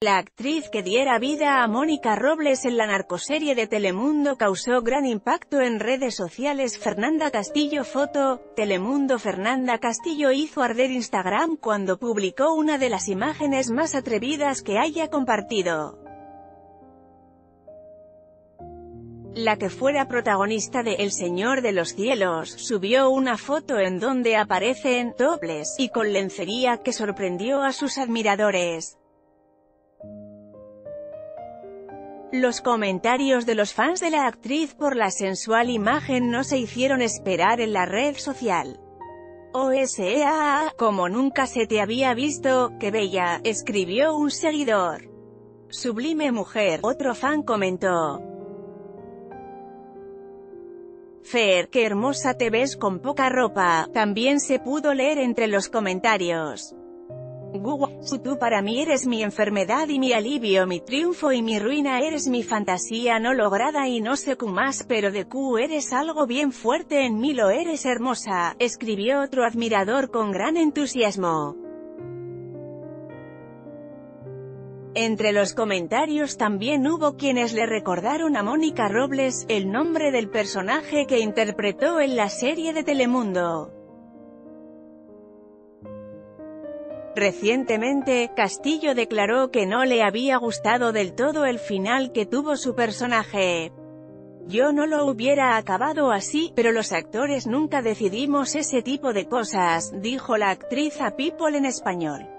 La actriz que diera vida a Mónica Robles en la narcoserie de Telemundo causó gran impacto en redes sociales Fernanda Castillo Foto, Telemundo Fernanda Castillo hizo arder Instagram cuando publicó una de las imágenes más atrevidas que haya compartido. La que fuera protagonista de El Señor de los Cielos, subió una foto en donde aparecen dobles y con lencería que sorprendió a sus admiradores. Los comentarios de los fans de la actriz por la sensual imagen no se hicieron esperar en la red social. OSEA, como nunca se te había visto, qué bella, escribió un seguidor. Sublime mujer, otro fan comentó. Fer, qué hermosa te ves con poca ropa, también se pudo leer entre los comentarios. Tú para mí eres mi enfermedad y mi alivio, mi triunfo y mi ruina, eres mi fantasía no lograda y no sé qué más, pero de Q eres algo bien fuerte en mí, lo eres hermosa, escribió otro admirador con gran entusiasmo. Entre los comentarios también hubo quienes le recordaron a Mónica Robles, el nombre del personaje que interpretó en la serie de Telemundo. Recientemente, Castillo declaró que no le había gustado del todo el final que tuvo su personaje. Yo no lo hubiera acabado así, pero los actores nunca decidimos ese tipo de cosas, dijo la actriz a People en español.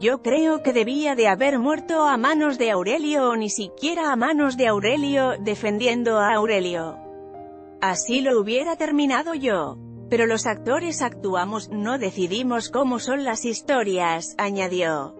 Yo creo que debía de haber muerto a manos de Aurelio ni siquiera a manos de Aurelio, defendiendo a Aurelio. Así lo hubiera terminado yo. Pero los actores actuamos, no decidimos cómo son las historias, añadió.